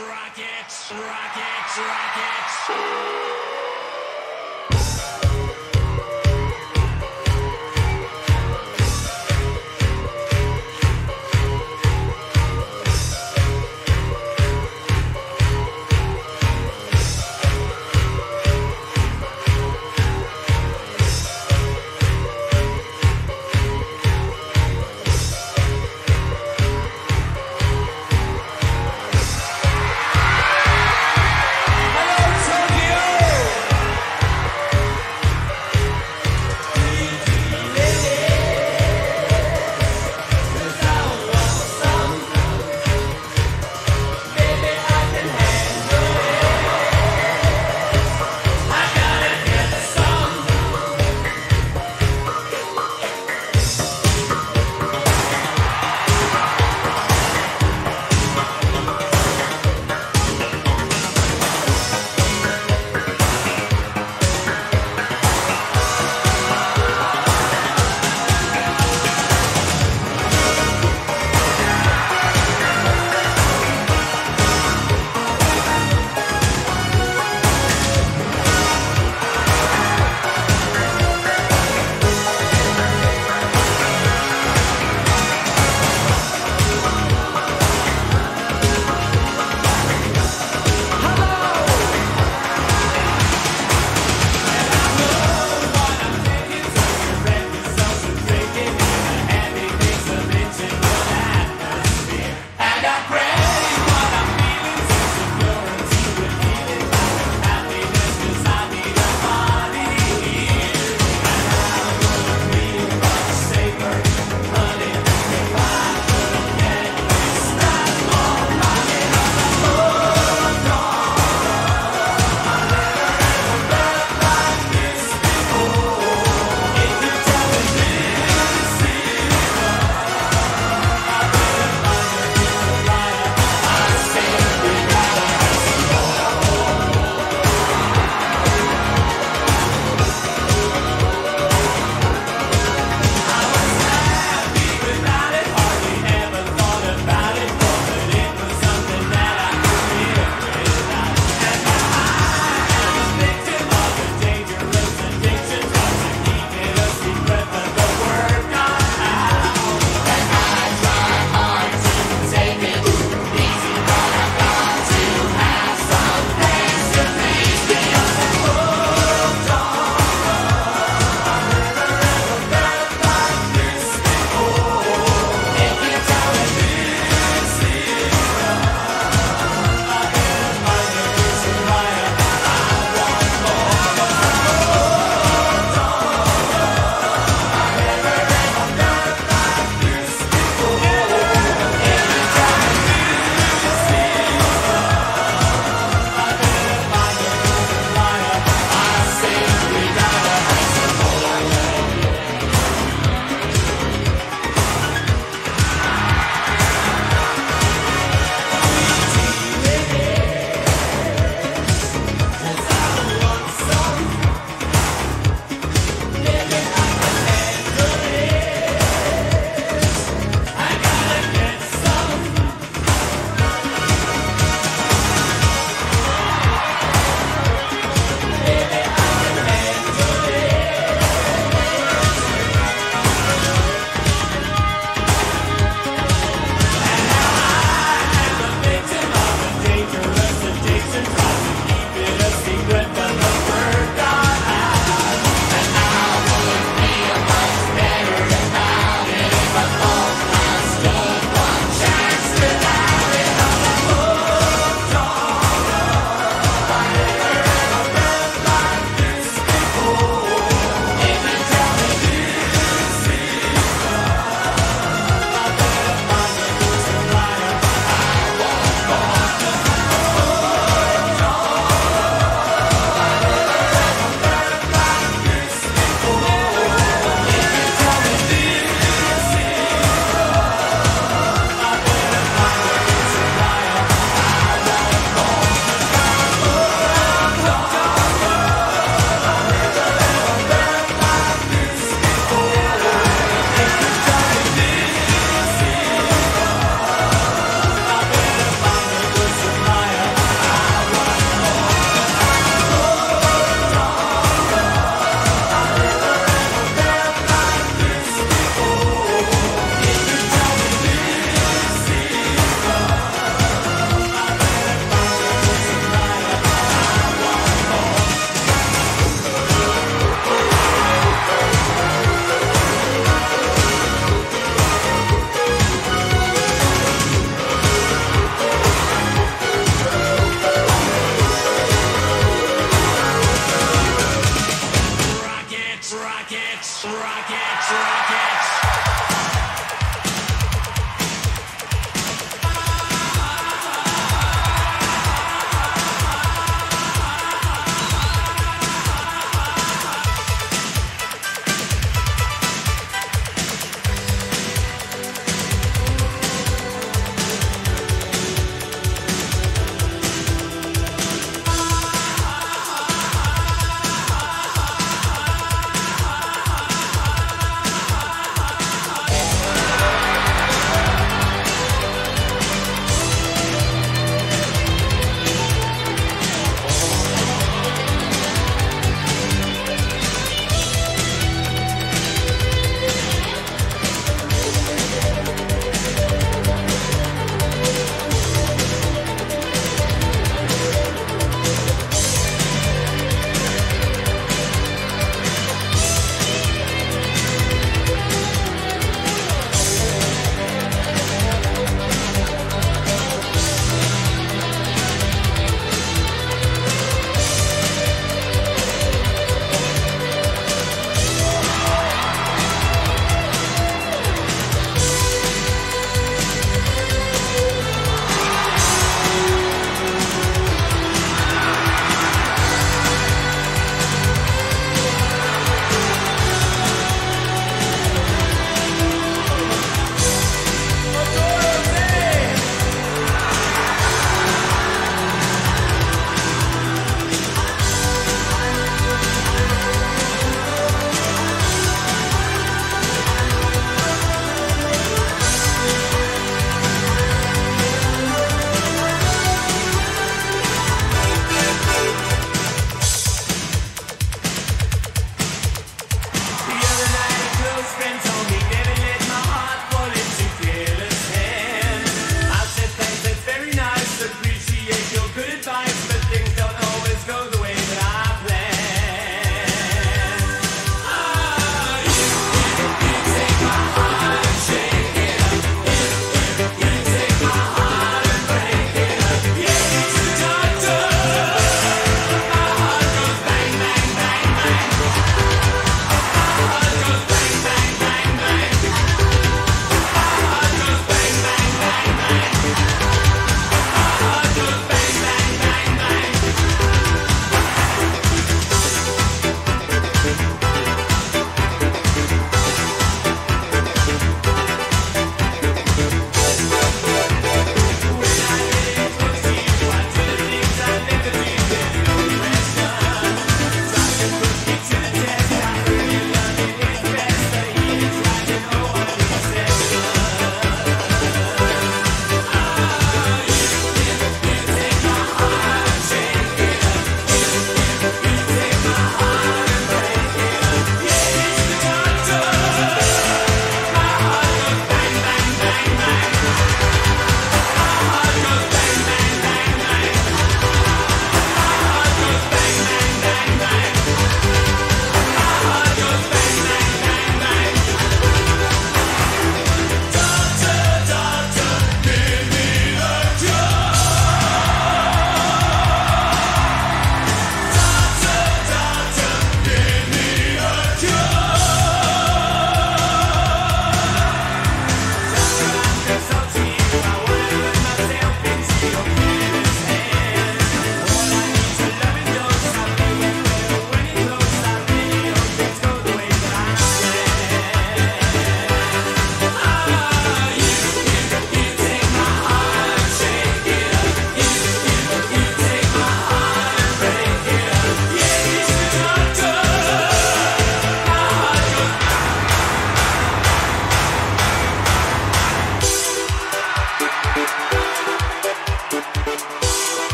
rockets, rockets, rockets,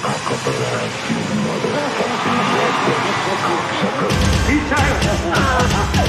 Stick your